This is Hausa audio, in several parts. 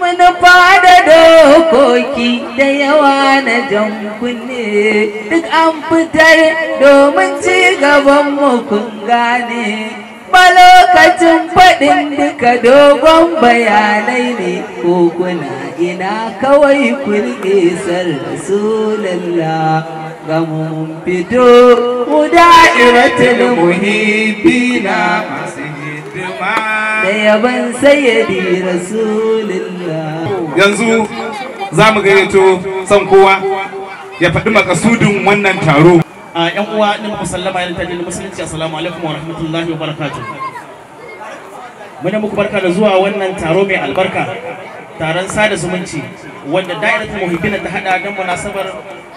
manufa da dokoki da yawa na jan kunne. Duk an fitar domin ci gaban kun gane. Ba lokacin faɗin duka dogon bayanai ne ko kuna ina kawai kurge sar rasulallah. Ga mun fito mu da'iratul muhibbina masu da yaban sayyidi rasulullah. Yanzu za mu gayyato son kowa ya faɗi makasudin wannan taro. A yan uwa ina muku sallama yana tajin musulunci assalamu alaikum wa rahmatullahi wa barakatuh. Muna muku barka da zuwa wannan taro mai albarka. Taron sada zumunci wanda da'iratul muhibbina ta hada don munasabar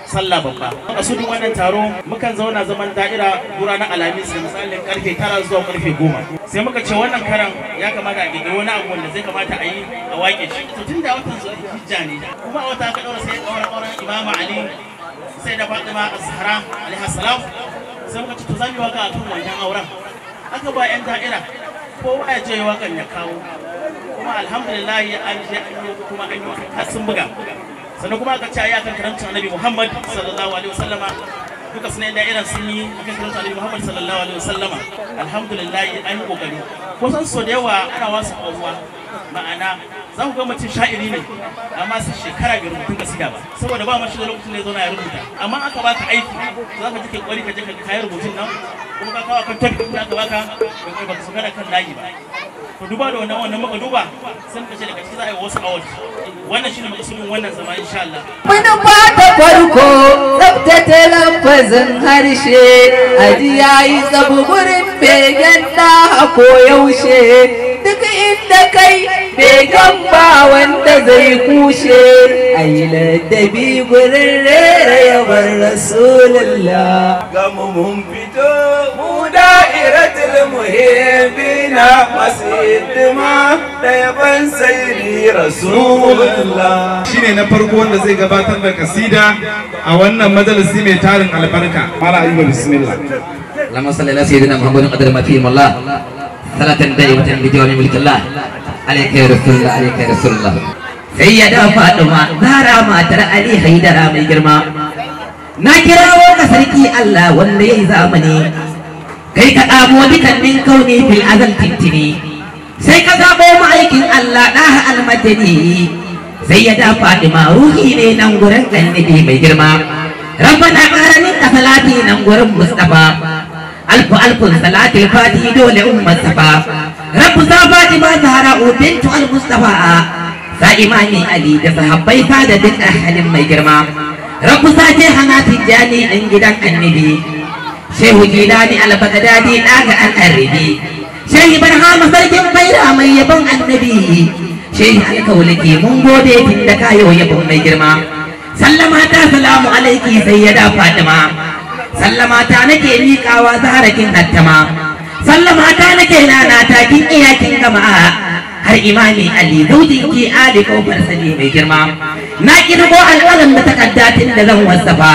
sallah babba. Asudin wannan taro mukan zauna zaman da'ira dura na alamis da misalin ƙarfe tara zuwa ƙarfe goma. Sai muka ce wannan karan ya kamata a gidi wani abu wanda zai kamata a yi a wake shi. To tun da watan zuwa hijja ne kuma a wata ka daura sai daura auren imamu ali sai da Fatima Azhara alaiha salam. Sai muka ce to za mu yi waƙa akan wannan auren. Aka ba yan da'ira kowa ya je wakan ya kawo. Kuma alhamdulillah an je an yi kuma an yi har sun buga. Sannan kuma aka ce ayi akan karamcin annabi Muhammad sallallahu alaihi wasallama. Duka sunan da'iran sun yi akan karamcin annabi Muhammad sallallahu alaihi wasallama. Alhamdulillah an yi ƙoƙari kusan so da yawa ana wasu abubuwa ma'ana za ku ga mutum sha'iri ne amma sai shekara bai rubutun kasida ba. Saboda ba mashi da lokacin da ya zauna ya rubuta. Amma aka baka aiki za ka ji kwari ka je ka kayi rubutun nan kuma ka kawo kan tafi da aka baka ba saka da kan layi ba. To duba da wannan wannan muka duba sun kace daga ciki za a yi wasu award wannan shine makasudin wannan zama insha Allah. Manufa ta farko tsabtace lafazin harshe aji yayi tsabu gurin begen da ko yaushe duk inda kai begen ba wanda zai kushe ayi ladabi gurin rera yabar rasulullah gamu mun fito mu da'iratul muhibbina masu hidima da yaban sayyidi rasulullah shine na farko wanda zai gabatar da kasida a wannan majalisi mai tarin albarka mala ayyuba bismillah اللهم صل على سيدنا محمد قدر ما فيهم الله صلاة دائمة بدوام ملك الله عليك يا رسول الله عليك يا رسول الله سيدة فاطمة زهرا ما ترى علي حيدر mai girma na kirawo ka sarki Allah wanda ya yi zamani kai ka ɗamo dukannin kauni fil azal tintini sai ka zaɓo ma'aikin Allah ɗaha almajani sai ya da Fatima ruhi ne nan gurin annabi mai girma rabbana ƙaranin ka salati nan gurin Mustafa alfu alfun salatil fati dole ummat safa rabbu za Fatima Zahra bintu al-Mustafa sa imani Ali da sahabbai fa da duk ahalin mai girma rabbu sa je hana tijjani ɗan gidan annabi shehu jilani al-baghdadi ɗaga an arribi shehi barhama sarkin baira mai yabon annabi shehi alkauliki mun gode tun da kayo yabon mai girma sallama ta salamu alaiki sayyada fatima sallama ta nake miƙawa zaharakin hattama. Sallama ta nake nana ta kin iyakin gama. Har imami ali zaujin ki ali ƙofar sani mai girma. Na kirgo alƙalam da takaddatin da zan wasafa.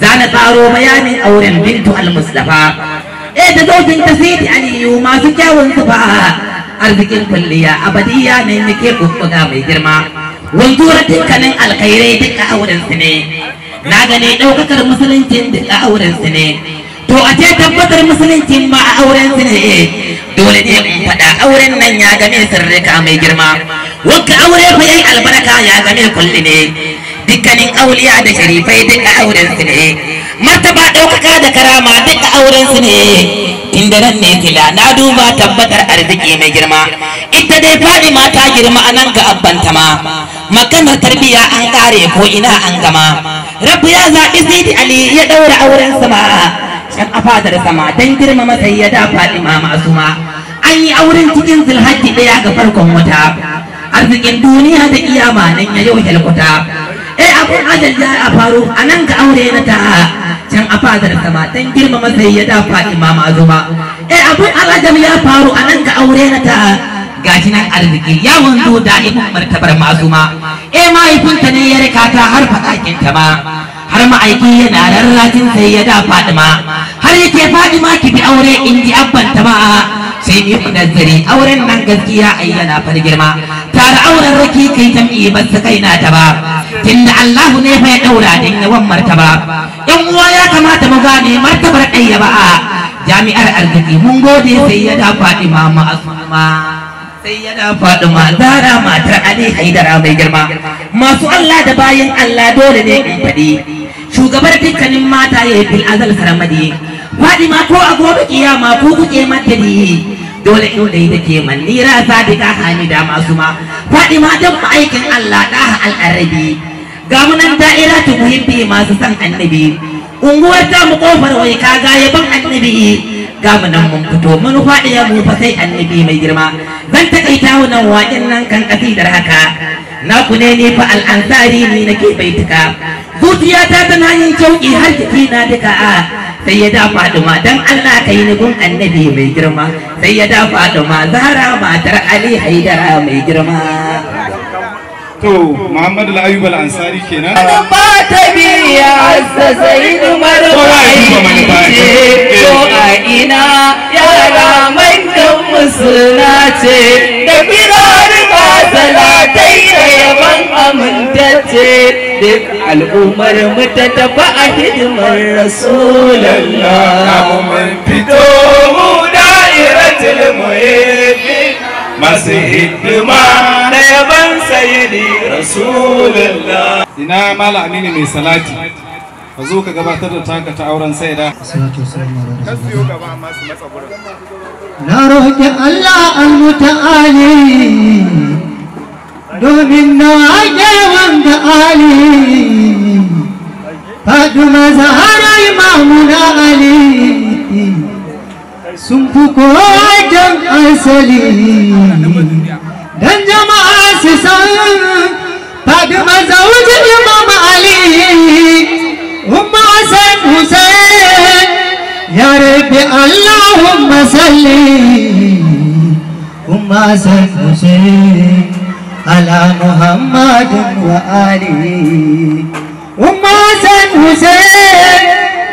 Zana tsaro bayanin auren bintu al-mustafa. Eh da zaujin tasiri aliyu masu kyawun sufa arzikin kulliya abadiya ne nake kukkuga mai girma. Wanzuwar dukkanin alkhairai duka auren su ne. Na gane ɗaukakar musuluncin duka auren su ne. To a ce tabbatar musuluncin ba a auren su ne. Dole ne in faɗa auren nan ya game sirrika mai girma. Wanka aure fa yayi albarka ya game kulli ne. Dukkanin auliya da sharifai duka auren su ne. Martaba ɗaukaka da karama duka auren su ne. Inda nan ne tila. Na duba tabbatar arziki mai girma. Ita dai faɗi mata girma a nan ga abbanta ma. Maganar tarbiyya an kare ko ina an gama. Rabu ya zaɓi sidi ali ya ɗaura auren sama can a fadar sama don girmama sai ya da faɗi ma. Masuma an yi auren cikin zulhajji ɗaya ga farkon wata. Arzikin duniya da kiyama nan ya yau helkuta. Eh abun ajal ya faru a nan ga aure na ta. Can a fadar sama. Don girmama sai ya da faɗi ma mazuma eh abun alajal ya faru a nan ga aure na ta gashi nan arziki ya wanzu da ibn martabar mazuma eh mahaifinta ne ya riƙa ta har faɗakin ta ma har ma'aiki yana rarrajin sai ya da Fadima har yake Fadima ki bi aure in ji abban ta ma sai ni ku nazari. Auren nan gaskiya ai yana far girma. Tare auren raki kai jam'i ba kai na ta ba tunda Allah ne fa daura din yawan martaba yan uwa ya kamata mu gane martabar ɗaya ba a jami'ar arziki mun gode sai Fatima ma'asuma sai ya Fatima Zara matar Ali Haidara mai girma masu Allah da bayan Allah dole ne in faɗi shugabar dukkanin mata ya fil azal sarmadi Fatima ko a gobe kiyama ko kuke madani dole in dai take manira sadiqa hamida masu ma. Fatima dan aikin Allah da al-arabi. Ga munan da'ira tu muhimmi masu san annabi. Unguwar ta mu ƙofar wai kaga yaban annabi. Ga mu nan mun fito mun faɗi ya mu fa sai annabi mai girma. Zan takaita wannan waƙin nan kan kasidar haka. Na ku ne ni fa al'ansari ni nake baituka. Zuciyata tana yin shauƙi har jiki na duka. a sai ya da Faduma dan Allah kai ni gun annabi mai girma. Sai ya da Faduma Zahra matar Ali Haidara mai girma. To Muhammadu Al-Ayyub Al-Ansari kenan. Ba ta biya sa sai dumar ce. Ko a ina yara manyan musuna ce. Duk al'ummar mu ta tafi a hidimar rasulallah. Mun fito mu da'iratul muhibbin masu hidima na yaban sayyidi rasulullah ina mala aminu mai salati. Ka zo ka gabatar da taka ta auren saida. Na roƙi Allah al-muta'ali. Domin na ake wanda ali. Faduma Zahara Imamuna Ali sun fi kowajen asali dan jama'a su san Faduma zaujin Imam Ali Umma Hassan Hussein. Ya Rabbi Allahumma salli Umma Hassan Hussein ala Muhammadin wa Ali Umma Hassan Hussein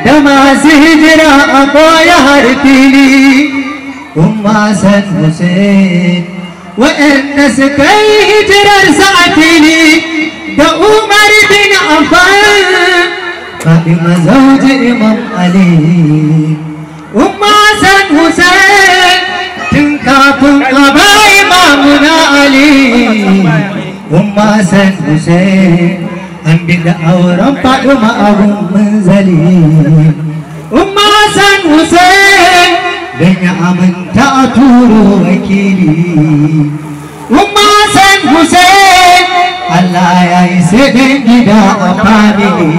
da masu hijira a koya har fili Umma Hassan Hussein waɗanda suka yi tun kafin a ba Imamuna Ali Umma Hassan Hussein an bi da auren Fatima manzali Umma Hassan Hussein don ya aminta wakili Umma Hassan Hussein Allah ya yi sai dan gida a family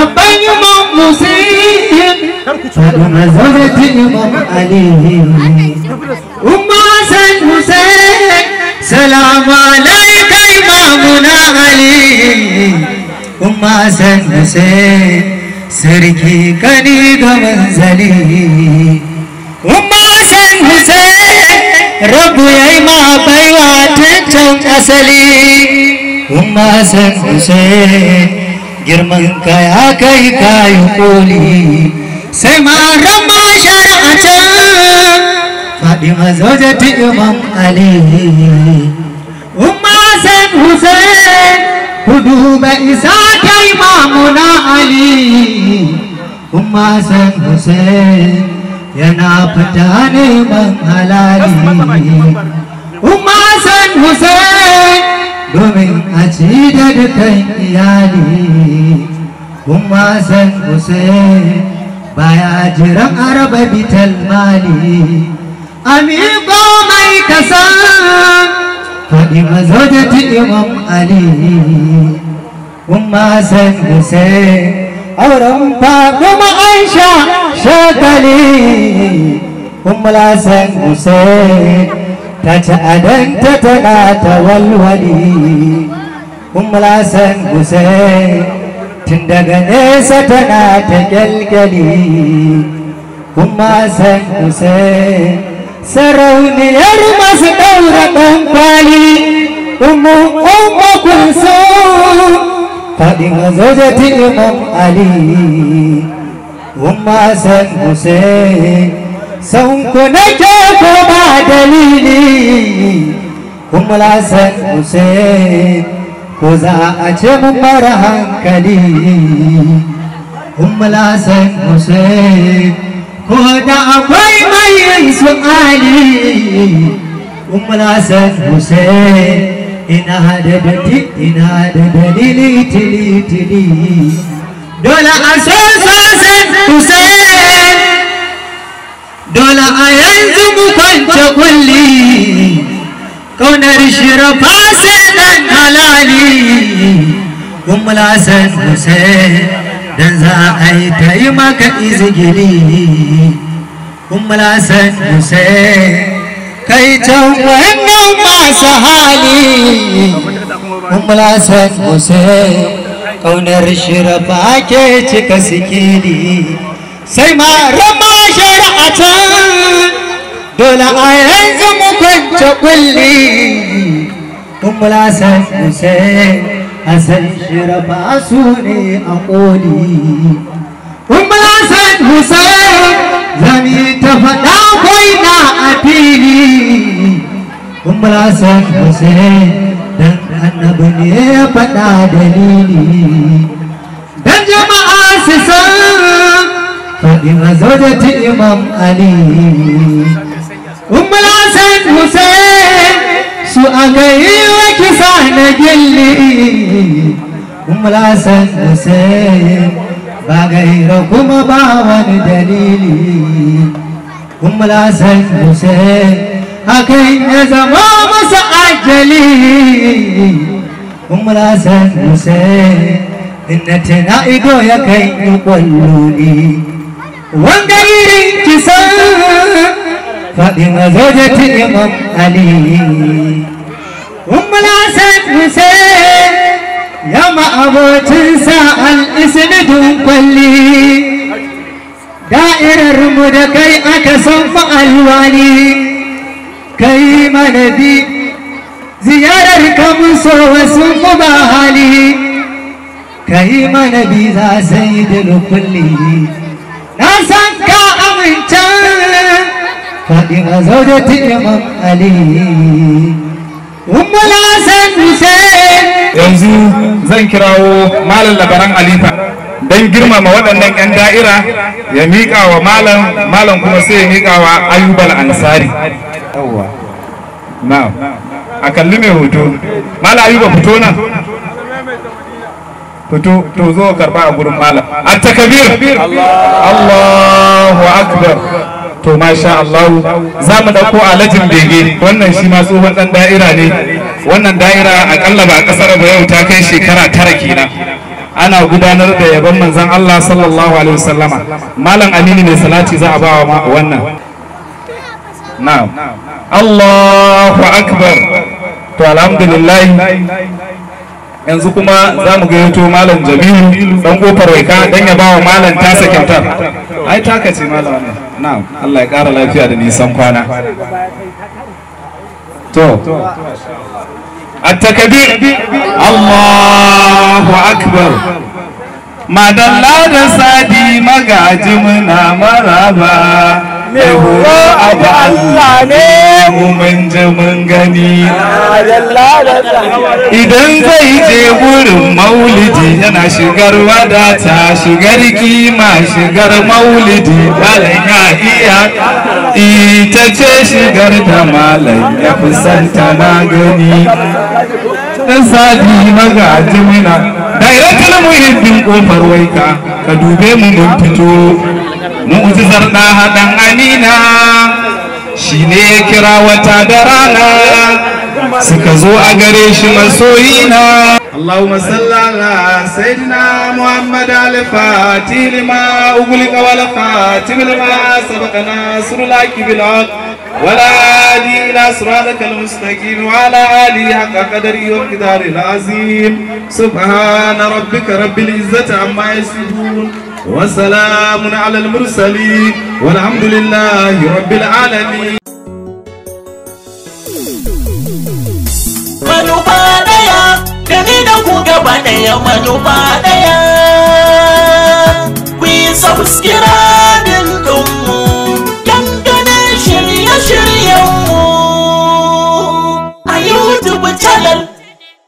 Abban Imam Hussein Fatima zaunati Imam Ali Umma Hassan Hussein Salamu alaika Imamuna Ali Umma Hassan Hussein Sarki kani ga manzali Umma Hassan Hussein Rabu ya yi ma baiwa tun can asali Umma Hassan Hussein Girman ka ya kai kayi koli Sai ma rama shari'a can Fatima zaujati Imam Ali Umma Hassan Hussein Kudu ba yana fita neman halali Umma Hassan Hussein domin a ci da dukan iyali. Umma Hassan Hussein baya jiran araba bital mali. Amigo mai kasan Fatima zaujati Imam Ali. Umma Hassan Hussein auren Fatima Aisha shagali Ummul Hassan Hussein ta ci adanta tana ta walwali Ummul Hassan Hussein tun daga nesa tana ta kyalkyali Umma Hassan Hussein sarauniyar masu ɗaura ɗan kwali Ummu Ummu Kulsum Fatima zaujati Imam Ali Umma Hassan Hussein Sanku nake ko ba dalili Ummul Hassan Hussein ko za a ce mun mara hankali Ummul Hassan Hussein ko da akwai mai yin su Ali Ummul Hassan Hussein so sosan Hussein dole a yanzu mu kwance kulli kaunar shirafa sai dan halali Ummul Hassan Hussein dan za a yi ta yi maka izgili Ummul Hassan Hussein kai can wannan masu hali. Ummul Hassan Hussein ƙaunar shirafa ke cika sikili sai ma rama shari'a can dole a yanzu mu kwance kulli. Ummul Hassan Hussein Hassan shirafa su ne a koli. Ummul Hassan Hussein zami ta faɗa kwai na a fili Ummul Hassan Hussein dan annabi ne ya faɗa dalili dan jama'a su san Fatima zaujati Imam Ali Ummul Hassan Hussein su a gari wa kisa na gilli Ummul Hassan Hussein ba gaira kuma ba wani dalili Ummul Hassan Hussein hakan ya zama masa ajali Ummul Hassan Hussein inna tana ido ya kai yi kwalloli wanga irin kisan Fatima zaujati Imam Ali Ummul Hassan Hussein ya ma'abocinsa al'isnidin kwalli da'irar mu da kai aka san fa'alwani kai manabi ziyarar ka mun so wasu mu ba hali kai manabi za sai na san Hussein yanzu zan kirawo malam labaran alifa don girmama waɗannan 'yan da'ira ya miƙa wa malam malam kuma sai ya miƙa wa ayubal ansari. Yawwa. Na a kalli mai hoto. Malam ayuba fito nan. Fito to zo karɓa a gurin malam. At takbir Allahu akbar. To masha Allah za mu ɗauko alajin bege. Wannan shi ma tsohon dan da'ira ne. Wannan da'ira akalla ba a ƙasar ba yau ta kai shekara tara kenan. Ana gudanar da yabon manzon Allah sallallahu alaihi wasallama. Malam aminu ne salati za a ba wa wannan. Na'am. Allahu akbar. To alhamdulillah. Yanzu kuma za mu gayyato malam jamilu dan ƙofar waika dan ya ba wa malam tasa kyautar ai taka ce malam ne na'am Allah ya kara lafiya da nisan kwana. To at-takbir. Allahu akbar. Madalla da sadi magaji muna mai horo abu Allah ne. Mu mun ji mun gani idan zai je wurin maulidi yana shigar wadata shigar kima shigar maulidi malam ya iya. Ita ce shigar da malam ya fi santa na gani. Dan sadi magaji muna dairatul muhibbin ƙofar waika ka dube mu mun fito. mu'jizar da hadan amina shine ya kira wata da rana suka zo a gare shi masoyina اللهم صل على سيدنا محمد الفاتح لما أغلق والخاتم لما سبق ناصر لك بالحق ولا هادي إلى صراطك المستقيم وعلى آله حق قدره ومقدار العظيم سبحان ربك رب العزة عما يصفون وسلام على المرسلين والحمد لله رب العالمين manufa daya da ni da ku gaba daya manufa daya ku yi subscribing ɗinmu dangane shirye-shiryenmu a channel